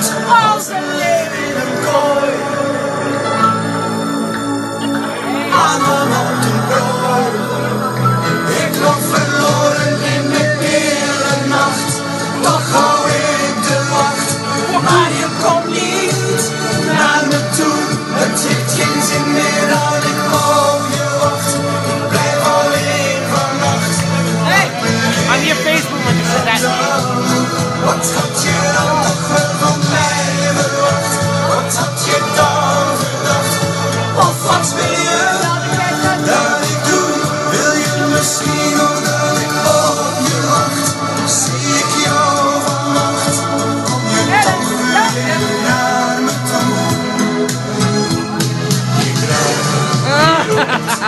als